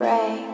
Right.